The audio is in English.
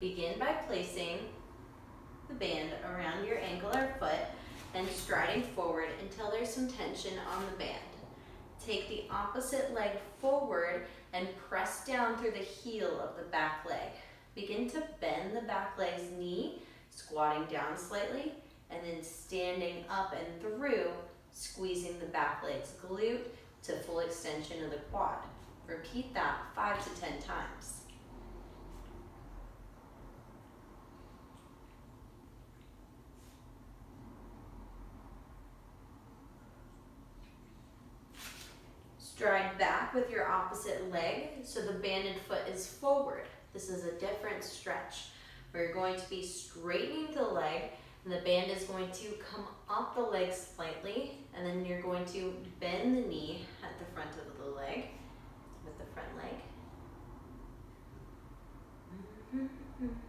Begin by placing the band around your ankle or foot and striding forward until there's some tension on the band. Take the opposite leg forward and press down through the heel of the back leg. Begin to bend the back leg's knee, squatting down slightly, and then standing up and through, squeezing the back leg's glute to full extension of the quad. Repeat that five to 10 times. Stride back with your opposite leg so the banded foot is forward. This is a different stretch. We're going to be straightening the leg and the band is going to come up the leg slightly and then you're going to bend the knee at the front of the leg with the front leg. Mm -hmm.